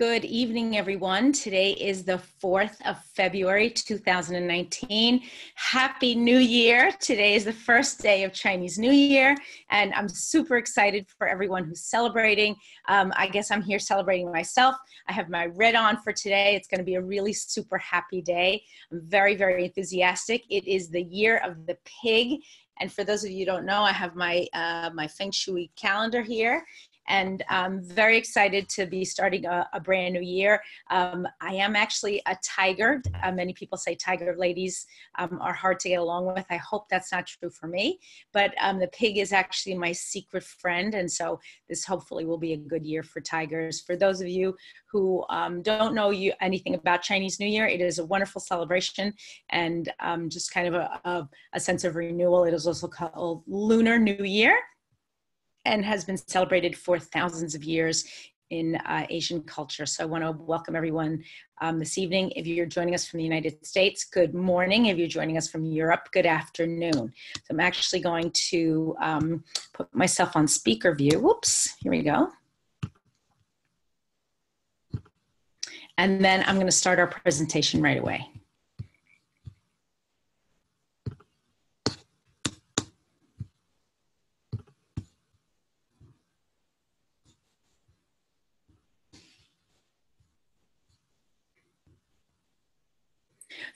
Good evening, everyone. Today is the 4th of February, 2019. Happy New Year. Today is the first day of Chinese New Year, and I'm super excited for everyone who's celebrating. Um, I guess I'm here celebrating myself. I have my red on for today. It's going to be a really super happy day. I'm very, very enthusiastic. It is the year of the pig. And for those of you who don't know, I have my, uh, my Feng Shui calendar here and I'm very excited to be starting a, a brand new year. Um, I am actually a tiger. Uh, many people say tiger ladies um, are hard to get along with. I hope that's not true for me, but um, the pig is actually my secret friend, and so this hopefully will be a good year for tigers. For those of you who um, don't know you anything about Chinese New Year, it is a wonderful celebration and um, just kind of a, a, a sense of renewal. It is also called Lunar New Year and has been celebrated for thousands of years in uh, Asian culture. So I want to welcome everyone um, this evening. If you're joining us from the United States, good morning. If you're joining us from Europe, good afternoon. So I'm actually going to um, put myself on speaker view. Whoops, here we go. And then I'm going to start our presentation right away.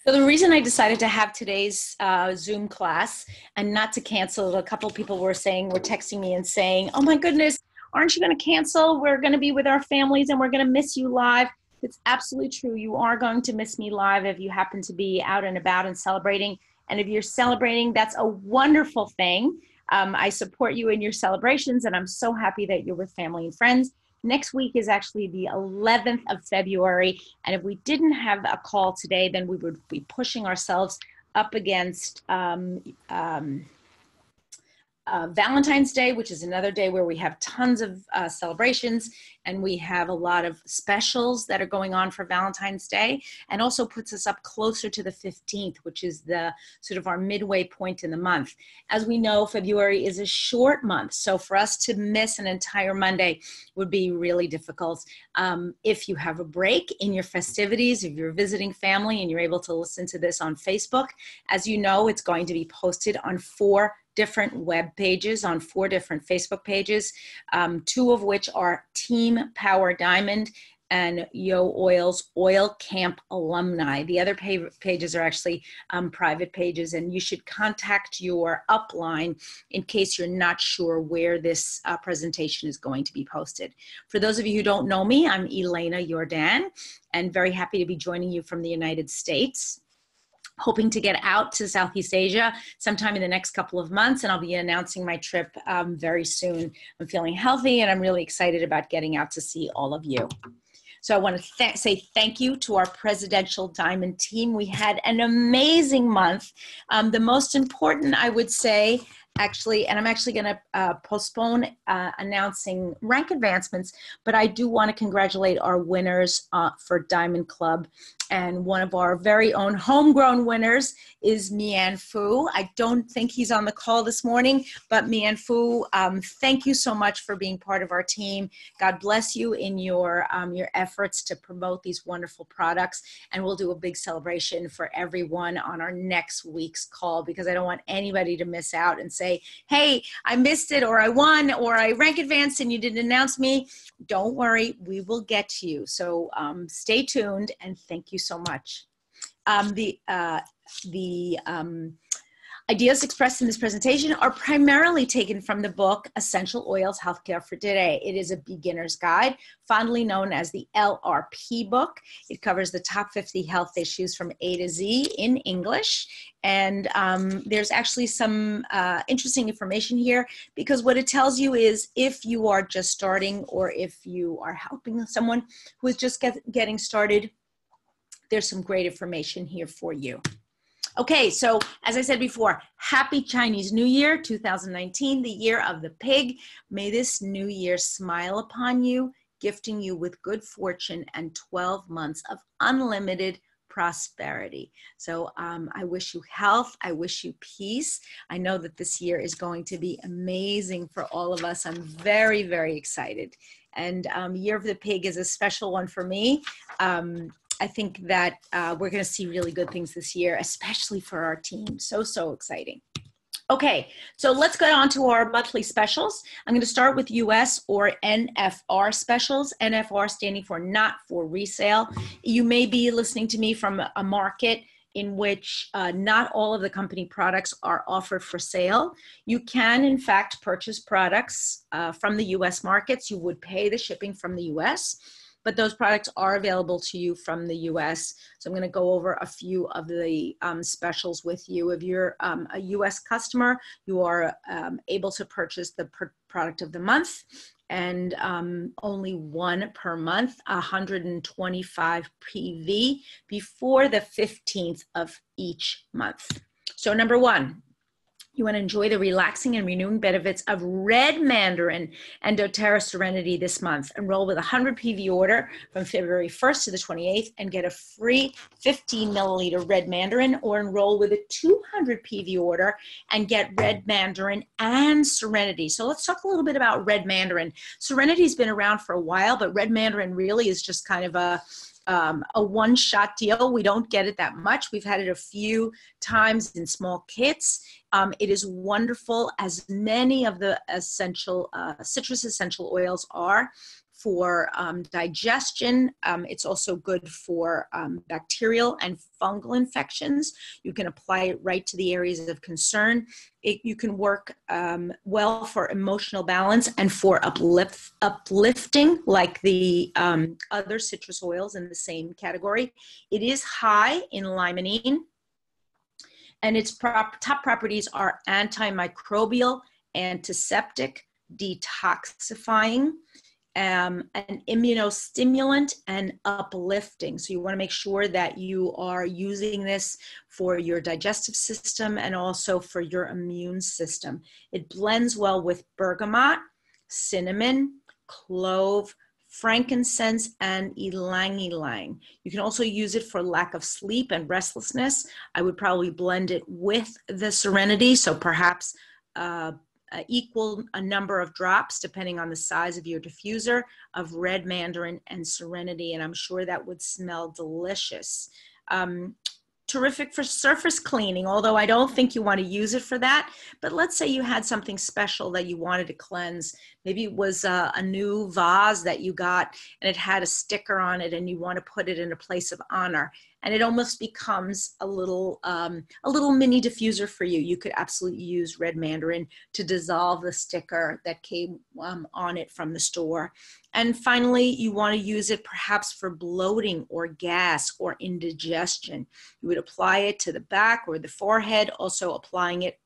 So the reason I decided to have today's uh, Zoom class and not to cancel, a couple people were saying, were texting me and saying, "Oh my goodness, aren't you going to cancel? We're going to be with our families and we're going to miss you live." It's absolutely true. You are going to miss me live if you happen to be out and about and celebrating. And if you're celebrating, that's a wonderful thing. Um, I support you in your celebrations, and I'm so happy that you're with family and friends. Next week is actually the 11th of February. And if we didn't have a call today, then we would be pushing ourselves up against um, um, uh, Valentine's Day, which is another day where we have tons of uh, celebrations and we have a lot of specials that are going on for Valentine's Day, and also puts us up closer to the 15th, which is the sort of our midway point in the month. As we know, February is a short month, so for us to miss an entire Monday would be really difficult. Um, if you have a break in your festivities, if you're visiting family and you're able to listen to this on Facebook, as you know, it's going to be posted on four different web pages on four different Facebook pages, um, two of which are Team Power Diamond and Yo Oil's Oil Camp alumni. The other pages are actually um, private pages, and you should contact your upline in case you're not sure where this uh, presentation is going to be posted. For those of you who don't know me, I'm Elena Yordan, and very happy to be joining you from the United States hoping to get out to Southeast Asia sometime in the next couple of months, and I'll be announcing my trip um, very soon. I'm feeling healthy, and I'm really excited about getting out to see all of you. So I want to th- say thank you to our Presidential Diamond team. We had an amazing month. Um, the most important, I would say, actually, and I'm actually going to uh, postpone uh, announcing rank advancements, but I do want to congratulate our winners uh, for Diamond Club. And one of our very own homegrown winners is Mian Fu. I don't think he's on the call this morning, but Mian Fu, um, thank you so much for being part of our team. God bless you in your, um, your efforts to promote these wonderful products. And we'll do a big celebration for everyone on our next week's call because I don't want anybody to miss out and say, hey, I missed it, or I won, or I rank advanced and you didn't announce me, don't worry, we will get to you. So um, stay tuned and thank you so much. Um, the uh, the um, Ideas expressed in this presentation are primarily taken from the book Essential Oils Healthcare for Today. It is a beginner's guide, fondly known as the LRP book. It covers the top 50 health issues from A to Z in English. And um, there's actually some uh, interesting information here because what it tells you is if you are just starting or if you are helping someone who is just get, getting started, there's some great information here for you. Okay, so as I said before, happy Chinese New Year 2019, the year of the pig. May this new year smile upon you, gifting you with good fortune and 12 months of unlimited prosperity. So um, I wish you health. I wish you peace. I know that this year is going to be amazing for all of us. I'm very, very excited. And um, Year of the Pig is a special one for me. Um, I think that uh, we're going to see really good things this year, especially for our team. So, so exciting. Okay, so let's get on to our monthly specials. I'm going to start with US or NFR specials. NFR standing for not for resale. You may be listening to me from a market in which uh, not all of the company products are offered for sale. You can, in fact, purchase products uh, from the US markets. You would pay the shipping from the US but those products are available to you from the US. So I'm going to go over a few of the um, specials with you. If you're um, a US customer, you are um, able to purchase the product of the month and um, only one per month, 125 PV before the 15th of each month. So number one, you want to enjoy the relaxing and renewing benefits of red mandarin and doTERRA Serenity this month. Enroll with a 100 PV order from February 1st to the 28th and get a free 15 milliliter red mandarin, or enroll with a 200 PV order and get red mandarin and Serenity. So let's talk a little bit about red mandarin. Serenity's been around for a while, but red mandarin really is just kind of a um, a one shot deal. We don't get it that much. We've had it a few times in small kits. Um, it is wonderful, as many of the essential uh, citrus essential oils are for um, digestion. Um, it's also good for um, bacterial and fungal infections. You can apply it right to the areas of concern. It, you can work um, well for emotional balance and for uplift, uplifting, like the um, other citrus oils in the same category. It is high in limonene, and its prop, top properties are antimicrobial, antiseptic, detoxifying um, an immunostimulant and uplifting. So you want to make sure that you are using this for your digestive system and also for your immune system. It blends well with bergamot, cinnamon, clove, frankincense, and ylang ylang. You can also use it for lack of sleep and restlessness. I would probably blend it with the Serenity, so perhaps uh, uh, equal a number of drops depending on the size of your diffuser of red mandarin and serenity and i'm sure that would smell delicious. Um, terrific for surface cleaning although i don't think you want to use it for that but let's say you had something special that you wanted to cleanse maybe it was a, a new vase that you got and it had a sticker on it and you want to put it in a place of honor and it almost becomes a little um, a little mini diffuser for you. You could absolutely use red mandarin to dissolve the sticker that came um, on it from the store. And finally, you want to use it perhaps for bloating or gas or indigestion. You would apply it to the back or the forehead, also applying it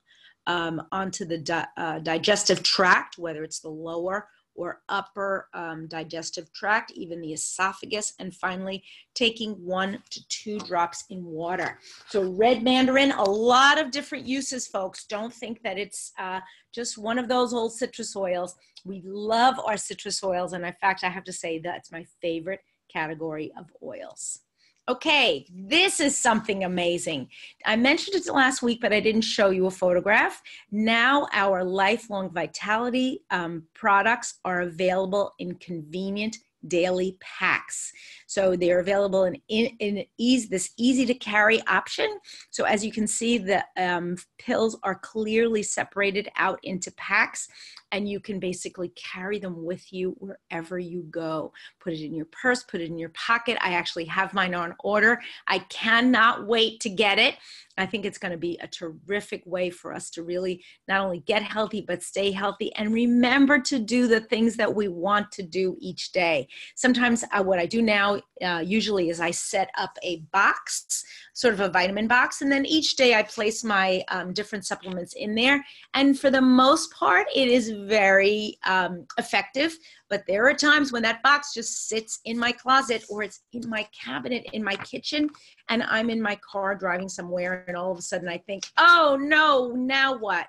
um, onto the di- uh, digestive tract, whether it's the lower or upper um, digestive tract, even the esophagus, and finally taking one to two drops in water. So, red mandarin, a lot of different uses, folks. Don't think that it's uh, just one of those old citrus oils. We love our citrus oils, and in fact, I have to say that's my favorite category of oils. Okay, this is something amazing. I mentioned it last week, but I didn't show you a photograph. Now, our lifelong vitality um, products are available in convenient daily packs. So they're available in, in, in ease, this easy to carry option. So as you can see, the um, pills are clearly separated out into packs and you can basically carry them with you wherever you go. Put it in your purse, put it in your pocket. I actually have mine on order. I cannot wait to get it. I think it's going to be a terrific way for us to really not only get healthy, but stay healthy and remember to do the things that we want to do each day. Sometimes uh, what I do now, uh, usually, is I set up a box, sort of a vitamin box, and then each day I place my um, different supplements in there. And for the most part, it is very um, effective. But there are times when that box just sits in my closet or it's in my cabinet in my kitchen, and I'm in my car driving somewhere, and all of a sudden I think, oh no, now what?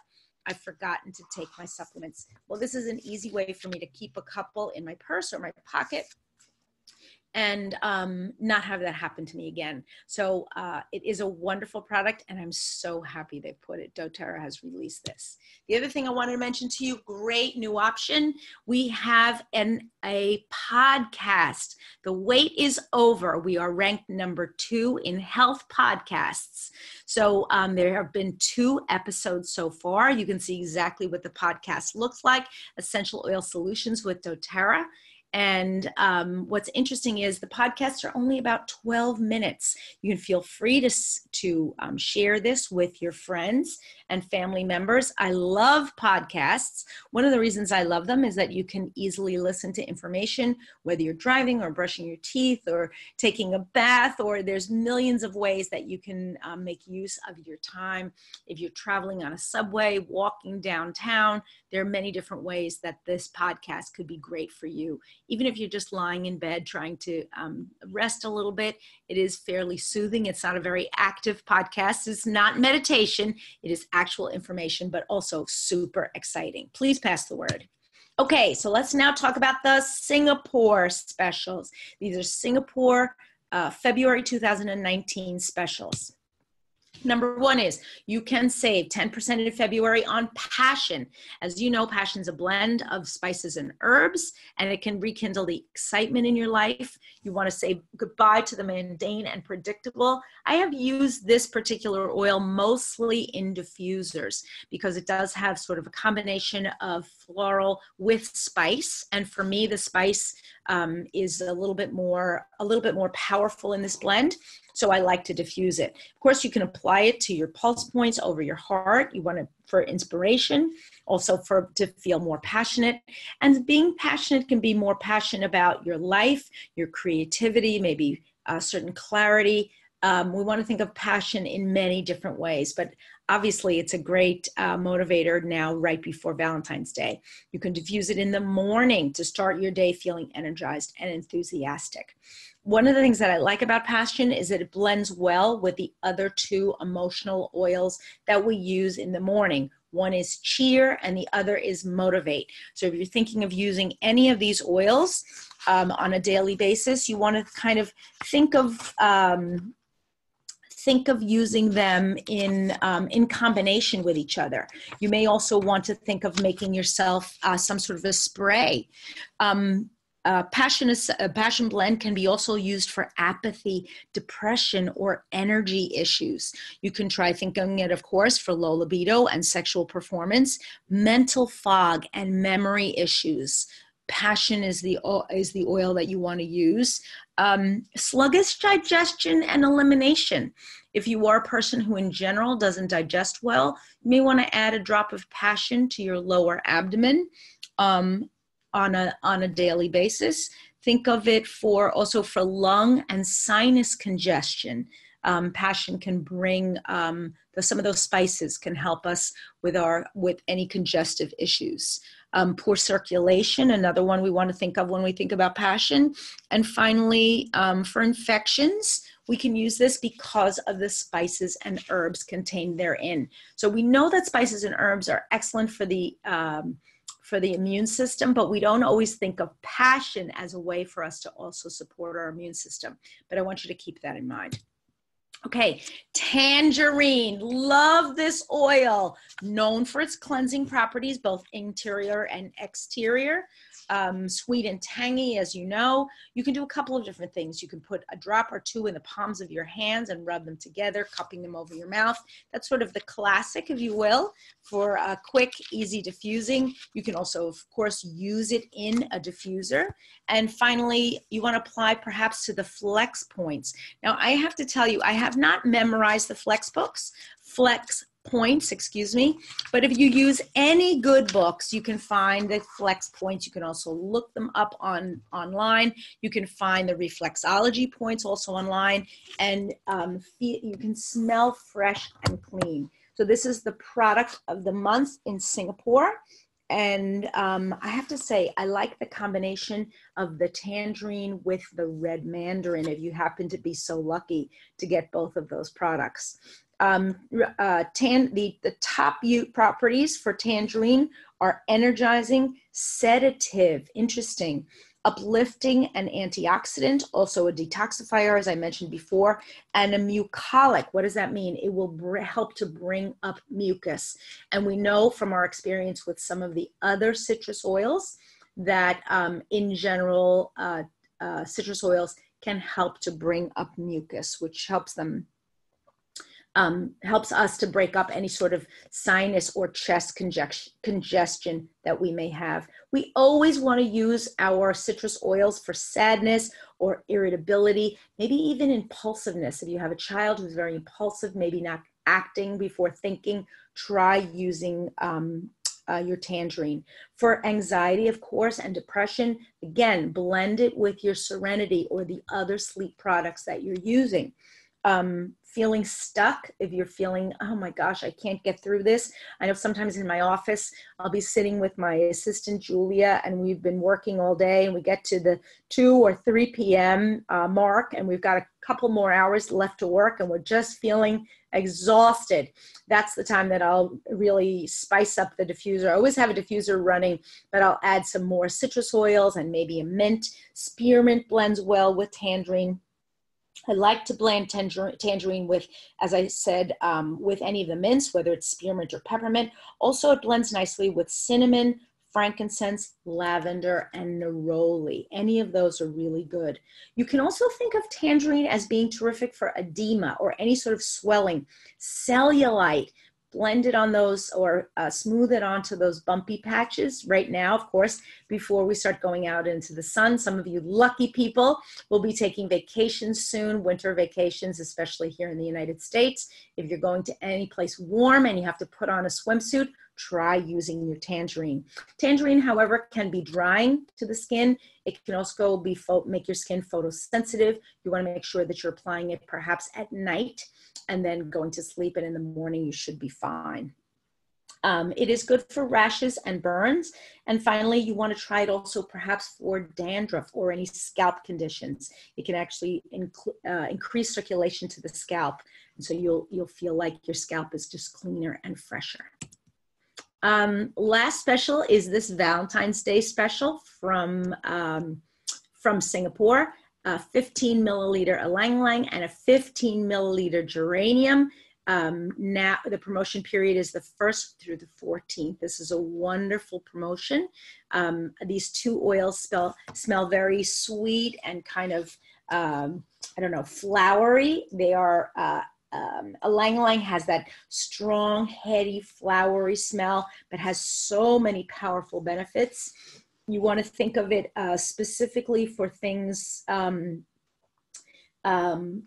I've forgotten to take my supplements. Well, this is an easy way for me to keep a couple in my purse or my pocket and um, not have that happen to me again. So uh, it is a wonderful product, and I'm so happy they put it. doTERRA has released this. The other thing I wanted to mention to you, great new option. We have an a podcast. The wait is over. We are ranked number two in health podcasts. So um, there have been two episodes so far. You can see exactly what the podcast looks like. Essential Oil Solutions with doTERRA and um, what's interesting is the podcasts are only about 12 minutes. You can feel free to, to um, share this with your friends and family members. I love podcasts. One of the reasons I love them is that you can easily listen to information, whether you're driving or brushing your teeth or taking a bath, or there's millions of ways that you can um, make use of your time. If you're traveling on a subway, walking downtown, there are many different ways that this podcast could be great for you. Even if you're just lying in bed trying to um, rest a little bit, it is fairly soothing. It's not a very active podcast. It's not meditation. It is actual information, but also super exciting. Please pass the word. Okay, so let's now talk about the Singapore specials. These are Singapore uh, February 2019 specials. Number one is you can save 10% in February on passion. As you know, passion is a blend of spices and herbs, and it can rekindle the excitement in your life. You want to say goodbye to the mundane and predictable. I have used this particular oil mostly in diffusers because it does have sort of a combination of floral with spice. And for me, the spice um, is a little bit more a little bit more powerful in this blend so i like to diffuse it. Of course you can apply it to your pulse points over your heart. You want to for inspiration also for to feel more passionate. And being passionate can be more passionate about your life your creativity maybe a certain clarity. Um, we want to think of passion in many different ways, but obviously it's a great uh, motivator now right before Valentine's Day. You can diffuse it in the morning to start your day feeling energized and enthusiastic. One of the things that I like about passion is that it blends well with the other two emotional oils that we use in the morning. One is cheer and the other is motivate. So if you're thinking of using any of these oils um, on a daily basis, you want to kind of think of um, think of using them in, um, in combination with each other. You may also want to think of making yourself uh, some sort of a spray. Um, uh, passion, is, a passion blend can be also used for apathy, depression, or energy issues. You can try thinking it, of course, for low libido and sexual performance, mental fog, and memory issues passion is the is the oil that you want to use um, sluggish digestion and elimination. If you are a person who in general doesn't digest well you may want to add a drop of passion to your lower abdomen um, on a on a daily basis. Think of it for also for lung and sinus congestion. Um, passion can bring um, the, some of those spices can help us with our with any congestive issues um, poor circulation, another one we want to think of when we think about passion. And finally, um, for infections, we can use this because of the spices and herbs contained therein. So we know that spices and herbs are excellent for the um, for the immune system, but we don't always think of passion as a way for us to also support our immune system. But I want you to keep that in mind. Okay, tangerine. Love this oil. Known for its cleansing properties, both interior and exterior um, sweet and tangy, as you know. You can do a couple of different things. You can put a drop or two in the palms of your hands and rub them together, cupping them over your mouth. That's sort of the classic, if you will, for a quick, easy diffusing. You can also, of course, use it in a diffuser. And finally, you want to apply perhaps to the flex points. Now, I have to tell you, I have not memorized the flex books, flex points, excuse me. But if you use any good books, you can find the flex points. You can also look them up on online. You can find the reflexology points also online, and um, you can smell fresh and clean. So this is the product of the month in Singapore. And um, I have to say, I like the combination of the tangerine with the red mandarin if you happen to be so lucky to get both of those products um, uh, tan, the, the top properties for tangerine are energizing, sedative, interesting, uplifting and antioxidant, also a detoxifier, as I mentioned before, and a mucolic. What does that mean? It will help to bring up mucus. And we know from our experience with some of the other citrus oils that, um, in general, uh, uh, citrus oils can help to bring up mucus, which helps them um, helps us to break up any sort of sinus or chest congestion that we may have. We always want to use our citrus oils for sadness or irritability, maybe even impulsiveness. If you have a child who's very impulsive, maybe not acting before thinking, try using um, uh, your tangerine. For anxiety, of course, and depression, again, blend it with your serenity or the other sleep products that you're using. Um, feeling stuck, if you're feeling, oh my gosh, I can't get through this. I know sometimes in my office, I'll be sitting with my assistant, Julia, and we've been working all day, and we get to the 2 or 3 p.m. Uh, mark, and we've got a couple more hours left to work, and we're just feeling exhausted. That's the time that I'll really spice up the diffuser. I always have a diffuser running, but I'll add some more citrus oils and maybe a mint. Spearmint blends well with tangerine I like to blend tangerine with, as I said, um, with any of the mints, whether it's spearmint or peppermint. Also, it blends nicely with cinnamon, frankincense, lavender, and neroli. Any of those are really good. You can also think of tangerine as being terrific for edema or any sort of swelling, cellulite, blend it on those or uh, smooth it onto those bumpy patches right now, of course, before we start going out into the sun. Some of you lucky people will be taking vacations soon, winter vacations, especially here in the United States. If you're going to any place warm and you have to put on a swimsuit, try using your tangerine. Tangerine, however, can be drying to the skin. It can also be make your skin photosensitive. You want to make sure that you're applying it perhaps at night and then going to sleep, and in the morning you should be fine. Um, it is good for rashes and burns. And finally, you want to try it also perhaps for dandruff or any scalp conditions. It can actually uh, increase circulation to the scalp. And so you'll, you'll feel like your scalp is just cleaner and fresher. Um, last special is this Valentine's Day special from, um, from Singapore. A 15 milliliter ylang ylang and a 15 milliliter geranium. Um, now the promotion period is the first through the 14th. This is a wonderful promotion. Um, these two oils smell, smell very sweet and kind of, um, I don't know, flowery. They are uh, um, ylang ylang has that strong, heady, flowery smell, but has so many powerful benefits. You want to think of it uh, specifically for things, um, um,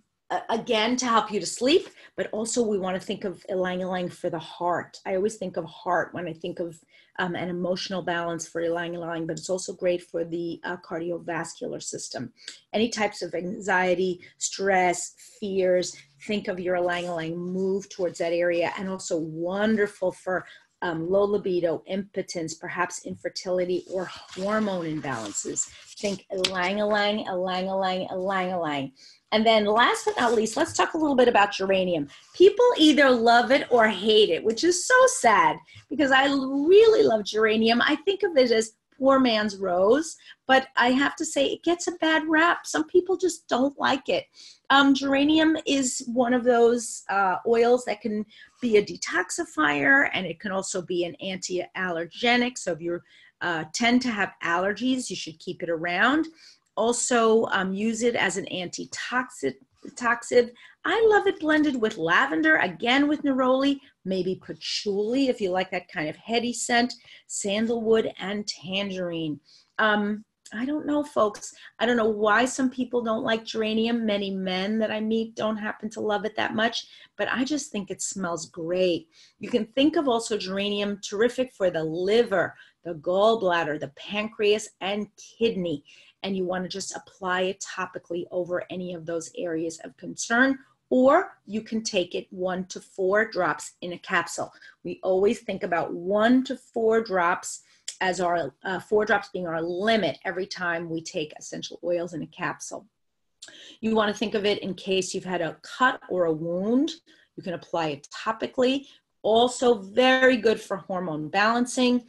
again, to help you to sleep, but also we want to think of ylang ylang for the heart. I always think of heart when I think of um, an emotional balance for ylang ylang, but it's also great for the uh, cardiovascular system. Any types of anxiety, stress, fears, think of your ylang ylang, move towards that area, and also wonderful for um, low libido, impotence, perhaps infertility, or hormone imbalances. Think ylang ylang, ylang ylang, ylang ylang. And then last but not least, let's talk a little bit about geranium. People either love it or hate it, which is so sad because I really love geranium. I think of it as poor man's rose, but I have to say it gets a bad rap. Some people just don't like it. Um, geranium is one of those uh, oils that can be a detoxifier and it can also be an anti allergenic. So if you uh, tend to have allergies, you should keep it around also um, use it as an antitoxic. Toxic. I love it blended with lavender, again with neroli, maybe patchouli if you like that kind of heady scent, sandalwood, and tangerine. Um, I don't know, folks. I don't know why some people don't like geranium. Many men that I meet don't happen to love it that much, but I just think it smells great. You can think of also geranium terrific for the liver, the gallbladder, the pancreas, and kidney and you want to just apply it topically over any of those areas of concern or you can take it one to four drops in a capsule. We always think about one to four drops as our uh, four drops being our limit every time we take essential oils in a capsule. You want to think of it in case you've had a cut or a wound. You can apply it topically. Also, very good for hormone balancing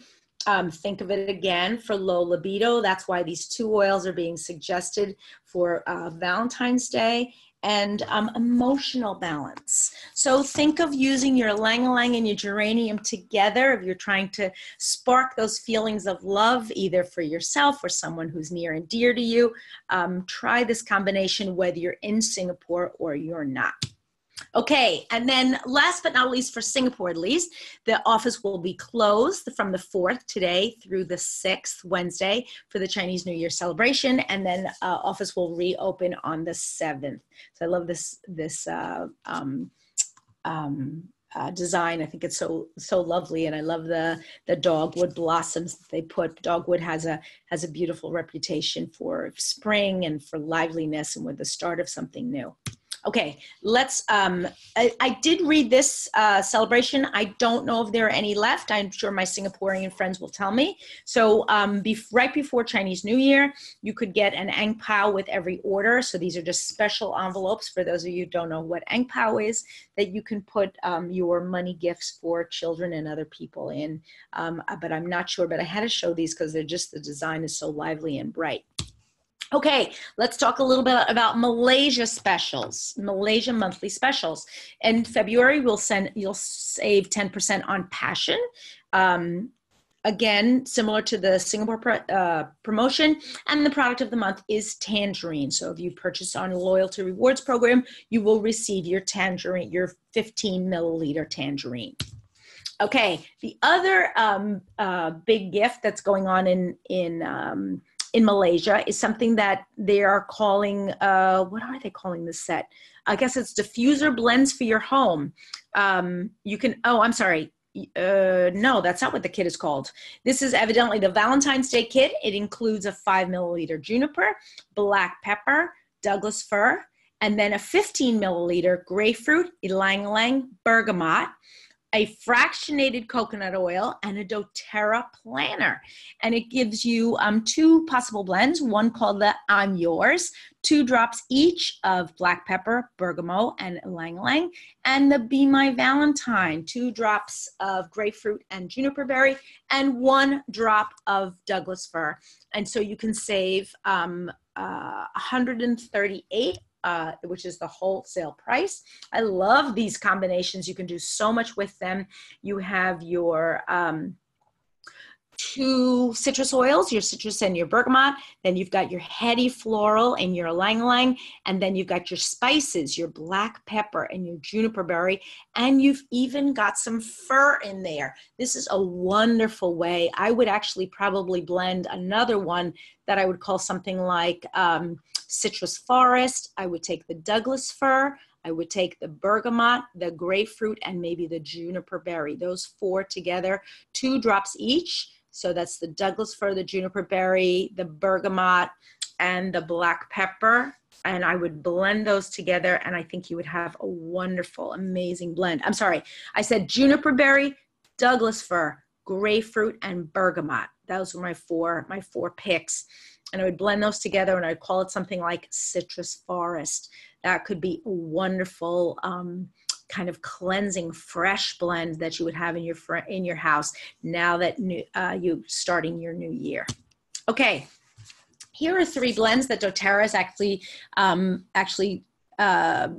Um, think of it again for low libido. That's why these two oils are being suggested for uh, Valentine's Day and um, emotional balance. So think of using your ylang ylang and your geranium together if you're trying to spark those feelings of love, either for yourself or someone who's near and dear to you. Um, try this combination whether you're in Singapore or you're not. Okay, and then last but not least, for Singapore at least, the office will be closed from the 4th today through the 6th, Wednesday, for the Chinese New Year celebration, and then uh, office will reopen on the 7th. So I love this, this uh, um, um, uh, design. I think it's so so lovely, and I love the the dogwood blossoms that they put. Dogwood has a has a beautiful reputation for spring and for liveliness, and with the start of something new. Okay, let's. Um, I, I did read this uh, celebration. I don't know if there are any left. I'm sure my Singaporean friends will tell me. So, um, be, right before Chinese New Year, you could get an Ang Pao with every order. So, these are just special envelopes for those of you who don't know what Ang Pao is, that you can put um, your money gifts for children and other people in. Um, but I'm not sure, but I had to show these because they're just the design is so lively and bright. Okay, let's talk a little bit about Malaysia specials, Malaysia monthly specials. In February, we'll send you'll save 10% on passion. Um, again, similar to the Singapore uh, promotion, and the product of the month is tangerine. So if you purchase on a loyalty rewards program, you will receive your tangerine, your 15 milliliter tangerine. Okay, the other um, uh, big gift that's going on in in um, in Malaysia is something that they are calling, uh, what are they calling this set? I guess it's diffuser blends for your home. Um, you can, oh, I'm sorry. Uh, no, that's not what the kit is called. This is evidently the Valentine's Day kit. It includes a five milliliter juniper, black pepper, Douglas fir, and then a 15 milliliter grapefruit, ylang ylang, bergamot, a fractionated coconut oil, and a doTERRA planner. And it gives you um, two possible blends, one called the I'm Yours, two drops each of black pepper, bergamot, and ylang ylang, and the Be My Valentine, two drops of grapefruit and juniper berry, and one drop of Douglas fir. And so you can save um, uh, 138 uh, which is the wholesale price. I love these combinations. You can do so much with them. You have your um, two citrus oils, your citrus and your bergamot. Then you've got your heady floral and your ylang ylang. And then you've got your spices, your black pepper and your juniper berry. And you've even got some fir in there. This is a wonderful way. I would actually probably blend another one that I would call something like um, citrus forest. I would take the Douglas fir. I would take the bergamot, the grapefruit, and maybe the juniper berry. Those four together, two drops each. So that's the Douglas fir, the juniper berry, the bergamot, and the black pepper. And I would blend those together, and I think you would have a wonderful, amazing blend. I'm sorry, I said juniper berry, Douglas fir, grapefruit, and bergamot. Those were my four, my four picks and I would blend those together and I'd call it something like citrus forest. That could be a wonderful um, kind of cleansing fresh blend that you would have in your fr- in your house now that new, uh, you starting your new year. Okay, here are three blends that doTERRA is actually um, actually uh,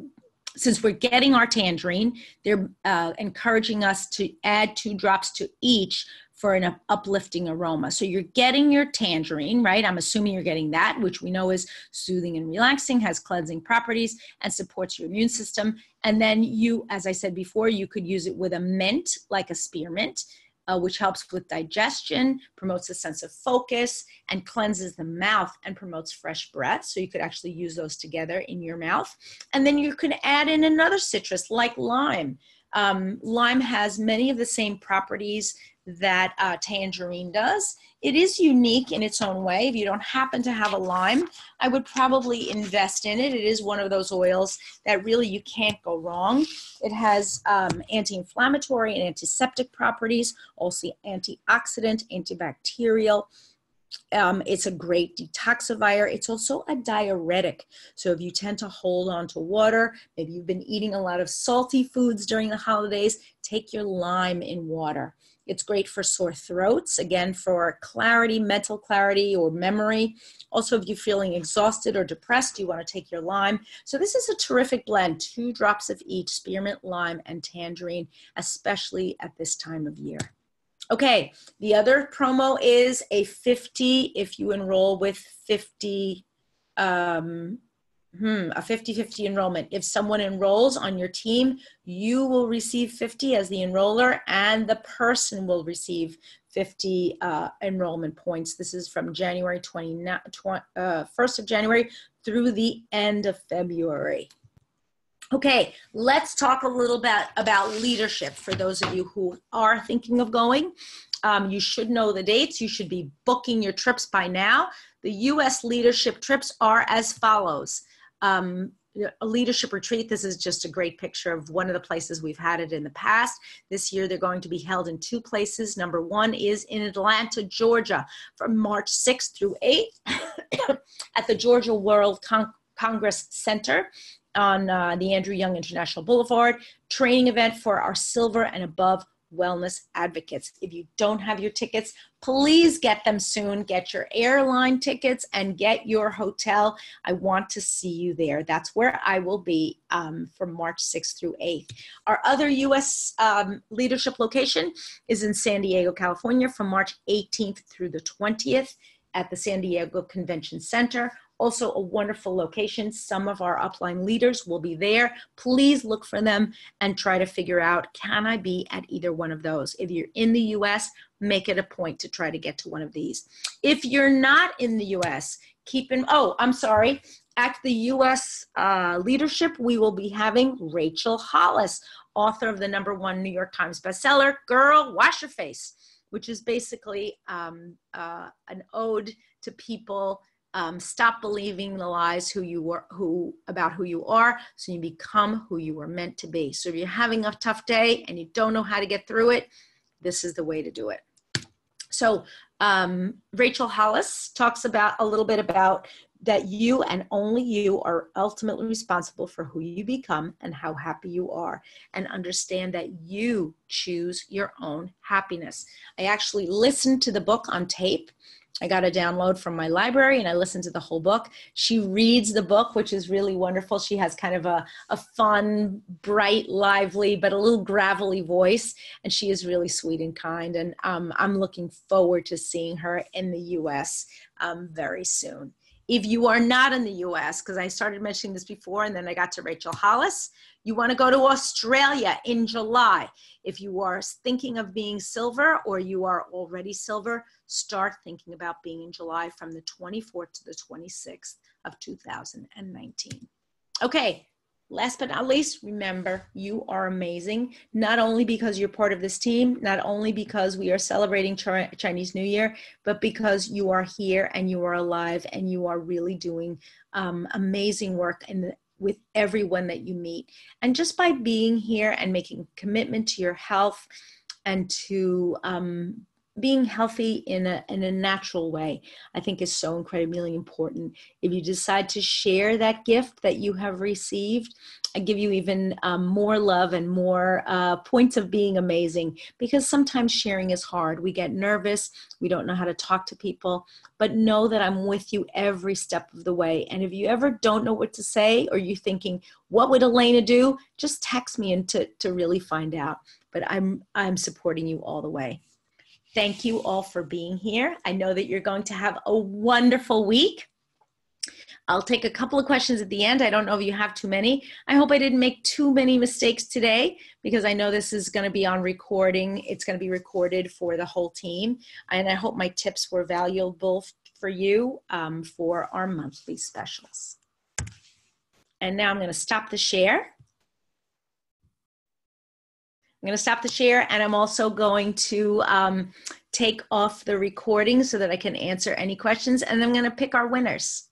since we're getting our tangerine, they're uh, encouraging us to add two drops to each for an uplifting aroma. So you're getting your tangerine, right? I'm assuming you're getting that, which we know is soothing and relaxing, has cleansing properties, and supports your immune system. And then you, as I said before, you could use it with a mint, like a spearmint. Uh, which helps with digestion, promotes a sense of focus, and cleanses the mouth and promotes fresh breath. So you could actually use those together in your mouth. And then you can add in another citrus like lime. Um, lime has many of the same properties that uh, tangerine does. It is unique in its own way. If you don't happen to have a lime, I would probably invest in it. It is one of those oils that really you can't go wrong. It has um, anti inflammatory and antiseptic properties, also antioxidant, antibacterial. Um, it's a great detoxifier. It's also a diuretic. So if you tend to hold on to water, maybe you've been eating a lot of salty foods during the holidays, take your lime in water It's great for sore throats, again, for clarity, mental clarity, or memory. Also, if you're feeling exhausted or depressed, you want to take your lime. So, this is a terrific blend two drops of each spearmint, lime, and tangerine, especially at this time of year. Okay, the other promo is a 50 if you enroll with 50 um, Hmm, a 50 50 enrollment. If someone enrolls on your team, you will receive 50 as the enroller, and the person will receive 50 uh, enrollment points. This is from January 20, uh, 1st of January through the end of February. Okay, let's talk a little bit about leadership for those of you who are thinking of going. Um, you should know the dates. You should be booking your trips by now. The US leadership trips are as follows um, a leadership retreat. This is just a great picture of one of the places we've had it in the past. This year, they're going to be held in two places. Number one is in Atlanta, Georgia, from March 6th through 8th at the Georgia World Con- Congress Center on uh, the Andrew Young International Boulevard. Training event for our silver and above wellness advocates. If you don't have your tickets, please get them soon. Get your airline tickets and get your hotel. I want to see you there. That's where I will be um, from March 6th through 8th. Our other U.S. Um, leadership location is in San Diego, California from March 18th through the 20th at the San Diego Convention Center. Also, a wonderful location. Some of our upline leaders will be there. Please look for them and try to figure out can I be at either one of those? If you're in the US, make it a point to try to get to one of these. If you're not in the US, keep in, oh, I'm sorry. At the US uh, leadership, we will be having Rachel Hollis, author of the number one New York Times bestseller, Girl, Wash Your Face, which is basically um, uh, an ode to people um, stop believing the lies who you were who about who you are so you become who you were meant to be. So if you're having a tough day and you don't know how to get through it this is the way to do it. So um, rachel hollis talks about a little bit about that you and only you are ultimately responsible for who you become and how happy you are and understand that you choose your own happiness. I actually listened to the book on tape I got a download from my library and I listened to the whole book. She reads the book, which is really wonderful. She has kind of a, a fun, bright, lively, but a little gravelly voice. And she is really sweet and kind. And um, I'm looking forward to seeing her in the US um, very soon. If you are not in the US, because I started mentioning this before and then I got to Rachel Hollis, you want to go to Australia in July. If you are thinking of being silver or you are already silver, start thinking about being in July from the 24th to the 26th of 2019. Okay, last but not least, remember you are amazing, not only because you're part of this team, not only because we are celebrating Chinese New Year, but because you are here and you are alive and you are really doing um, amazing work in the, with everyone that you meet. And just by being here and making commitment to your health and to um, being healthy in a, in a natural way, I think is so incredibly important. If you decide to share that gift that you have received, I give you even um, more love and more uh, points of being amazing because sometimes sharing is hard. We get nervous, we don't know how to talk to people, but know that I'm with you every step of the way. And if you ever don't know what to say or you're thinking, what would Elena do? Just text me and to, to really find out. But I'm, I'm supporting you all the way. Thank you all for being here. I know that you're going to have a wonderful week. I'll take a couple of questions at the end. I don't know if you have too many. I hope I didn't make too many mistakes today because I know this is going to be on recording. It's going to be recorded for the whole team. And I hope my tips were valuable for you um, for our monthly specials. And now I'm going to stop the share. I'm going to stop the share and I'm also going to um, take off the recording so that I can answer any questions and I'm going to pick our winners.